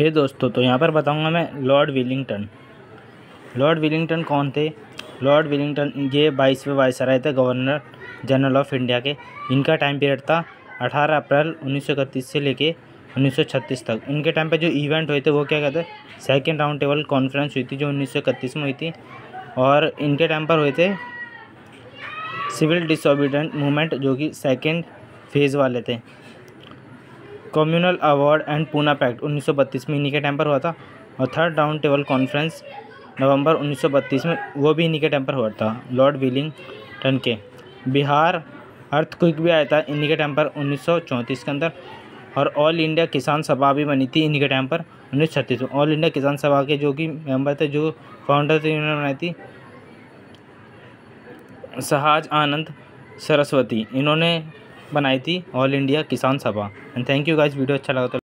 हे दोस्तों तो यहाँ पर बताऊँगा मैं लॉर्ड विलिंगटन लॉर्ड विलिंगटन कौन थे? लॉर्ड विलिंगटन ये बाईसवें वायसराय थे गवर्नर जनरल ऑफ़ इंडिया के। इनका टाइम पीरियड था अठारह अप्रैल उन्नीस सौ इकतीस से लेके 1936 तक। इनके टाइम पे जो इवेंट हुए थे, वो क्या कहते हैं? सेकेंड राउंड टेबल कॉन्फ्रेंस हुई थी, जो उन्नीस में हुई थी। और इनके टाइम पर हुए थे सिविल डिसोबिडेंट मूवमेंट जो कि सेकेंड फ़ेज़ वाले थे। Communal award and Poona pact 1932 में इन्हीं के टाइम पर हुआ था। और थर्ड राउंड टेबल कॉन्फ्रेंस नवंबर 1932 में वो भी इन्हीं के टाइम पर हुआ था लॉर्ड विलिंगटन के। बिहार अर्थ क्विक भी आया था इन्हीं के टाइम पर 1934 के अंदर। और ऑल इंडिया किसान सभा भी बनी थी इन्हीं के टाइम पर, उन्नीस छत्तीस में। ऑल इंडिया किसान सभा के जो कि मेंबर थे, जो फाउंडर थे, इन्होंने बनाई थी। सहाज आनंद सरस्वती, इन्होंने बनाई थी all India Kisan Sabha and thank you guys video अच्छा लगा तो